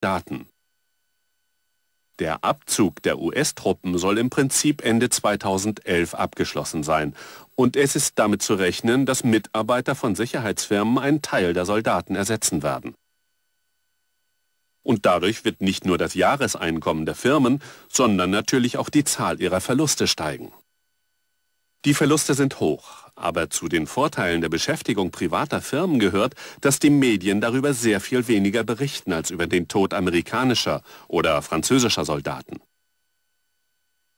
Daten. Der Abzug der US-Truppen soll im Prinzip Ende 2011 abgeschlossen sein. Und es ist damit zu rechnen, dass Mitarbeiter von Sicherheitsfirmen einen Teil der Soldaten ersetzen werden. Und dadurch wird nicht nur das Jahreseinkommen der Firmen, sondern natürlich auch die Zahl ihrer Verluste steigen. Die Verluste sind hoch, aber zu den Vorteilen der Beschäftigung privater Firmen gehört, dass die Medien darüber sehr viel weniger berichten als über den Tod amerikanischer oder französischer Soldaten.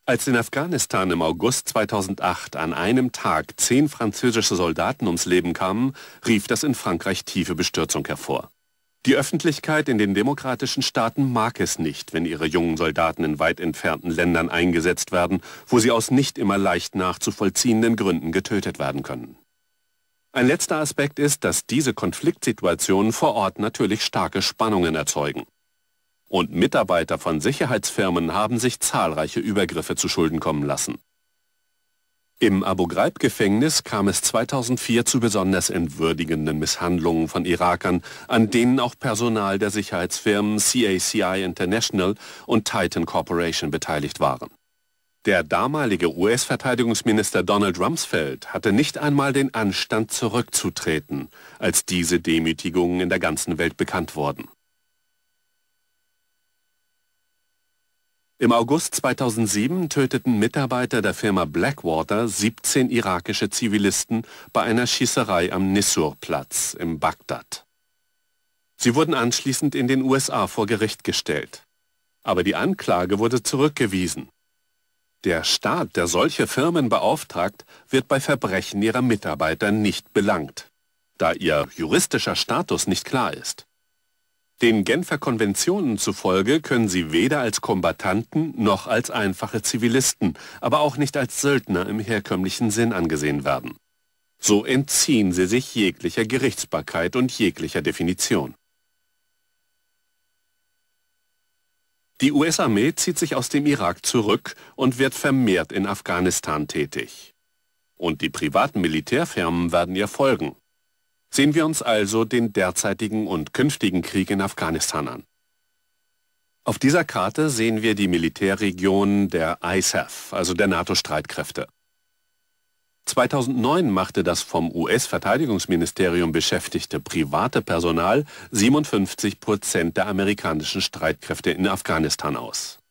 Als in Afghanistan im August 2008 an einem Tag zehn französische Soldaten ums Leben kamen, rief das in Frankreich tiefe Bestürzung hervor. Die Öffentlichkeit in den demokratischen Staaten mag es nicht, wenn ihre jungen Soldaten in weit entfernten Ländern eingesetzt werden, wo sie aus nicht immer leicht nachzuvollziehenden Gründen getötet werden können. Ein letzter Aspekt ist, dass diese Konfliktsituationen vor Ort natürlich starke Spannungen erzeugen. Und Mitarbeiter von Sicherheitsfirmen haben sich zahlreiche Übergriffe zu Schulden kommen lassen. Im Abu Ghraib-Gefängnis kam es 2004 zu besonders entwürdigenden Misshandlungen von Irakern, an denen auch Personal der Sicherheitsfirmen CACI International und Titan Corporation beteiligt waren. Der damalige US-Verteidigungsminister Donald Rumsfeld hatte nicht einmal den Anstand zurückzutreten, als diese Demütigungen in der ganzen Welt bekannt wurden. Im August 2007 töteten Mitarbeiter der Firma Blackwater 17 irakische Zivilisten bei einer Schießerei am Nissur-Platz im Bagdad. Sie wurden anschließend in den USA vor Gericht gestellt. Aber die Anklage wurde zurückgewiesen. Der Staat, der solche Firmen beauftragt, wird bei Verbrechen ihrer Mitarbeiter nicht belangt, da ihr juristischer Status nicht klar ist. Den Genfer Konventionen zufolge können sie weder als Kombattanten noch als einfache Zivilisten, aber auch nicht als Söldner im herkömmlichen Sinn angesehen werden. So entziehen sie sich jeglicher Gerichtsbarkeit und jeglicher Definition. Die US-Armee zieht sich aus dem Irak zurück und wird vermehrt in Afghanistan tätig. Und die privaten Militärfirmen werden ihr folgen. Sehen wir uns also den derzeitigen und künftigen Krieg in Afghanistan an. Auf dieser Karte sehen wir die Militärregion der ISAF, also der NATO-Streitkräfte. 2009 machte das vom US-Verteidigungsministerium beschäftigte private Personal 57 Prozent der amerikanischen Streitkräfte in Afghanistan aus.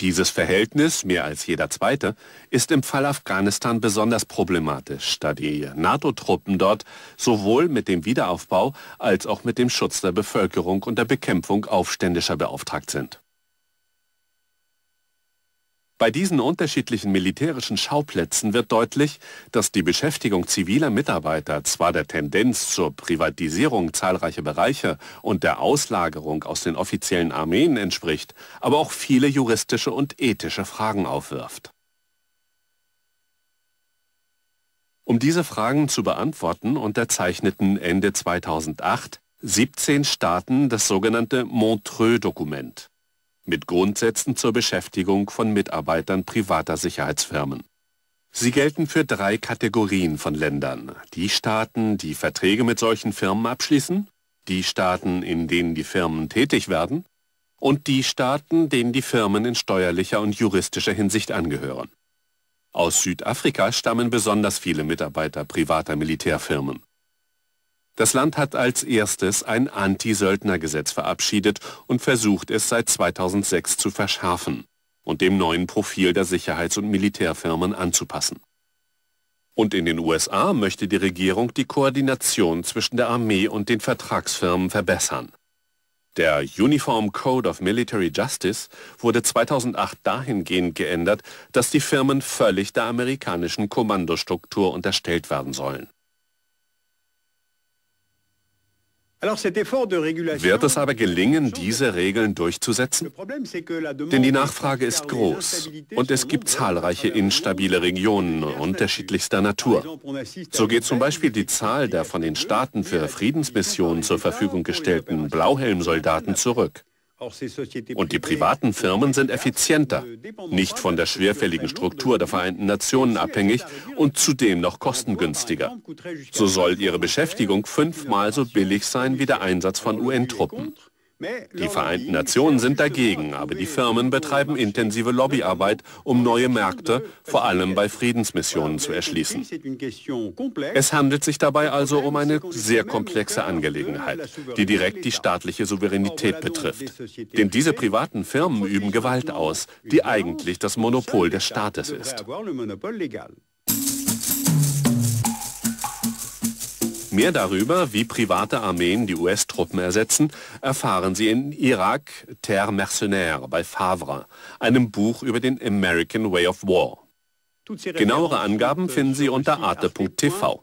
Dieses Verhältnis, mehr als jeder zweite, ist im Fall Afghanistan besonders problematisch, da die NATO-Truppen dort sowohl mit dem Wiederaufbau als auch mit dem Schutz der Bevölkerung und der Bekämpfung Aufständischer beauftragt sind. Bei diesen unterschiedlichen militärischen Schauplätzen wird deutlich, dass die Beschäftigung ziviler Mitarbeiter zwar der Tendenz zur Privatisierung zahlreicher Bereiche und der Auslagerung aus den offiziellen Armeen entspricht, aber auch viele juristische und ethische Fragen aufwirft. Um diese Fragen zu beantworten, unterzeichneten Ende 2008 17 Staaten das sogenannte Montreux-Dokument mit Grundsätzen zur Beschäftigung von Mitarbeitern privater Sicherheitsfirmen. Sie gelten für drei Kategorien von Ländern. Die Staaten, die Verträge mit solchen Firmen abschließen, die Staaten, in denen die Firmen tätig werden und die Staaten, denen die Firmen in steuerlicher und juristischer Hinsicht angehören. Aus Südafrika stammen besonders viele Mitarbeiter privater Militärfirmen. Das Land hat als erstes ein Anti-Söldnergesetz verabschiedet und versucht es seit 2006 zu verschärfen und dem neuen Profil der Sicherheits- und Militärfirmen anzupassen. Und in den USA möchte die Regierung die Koordination zwischen der Armee und den Vertragsfirmen verbessern. Der Uniform Code of Military Justice wurde 2008 dahingehend geändert, dass die Firmen völlig der amerikanischen Kommandostruktur unterstellt werden sollen. Wird es aber gelingen, diese Regeln durchzusetzen? Denn die Nachfrage ist groß und es gibt zahlreiche instabile Regionen unterschiedlichster Natur. So geht zum Beispiel die Zahl der von den Staaten für Friedensmissionen zur Verfügung gestellten Blauhelmsoldaten zurück. Und die privaten Firmen sind effizienter, nicht von der schwerfälligen Struktur der Vereinten Nationen abhängig und zudem noch kostengünstiger. So soll ihre Beschäftigung fünfmal so billig sein wie der Einsatz von UN-Truppen. Die Vereinten Nationen sind dagegen, aber die Firmen betreiben intensive Lobbyarbeit, um neue Märkte, vor allem bei Friedensmissionen, zu erschließen. Es handelt sich dabei also um eine sehr komplexe Angelegenheit, die direkt die staatliche Souveränität betrifft. Denn diese privaten Firmen üben Gewalt aus, die eigentlich das Monopol des Staates ist. Mehr darüber, wie private Armeen die US-Truppen ersetzen, erfahren Sie in Irak Terre Mercenaire bei Favre, einem Buch über den American Way of War. Genauere Angaben finden Sie unter arte.tv.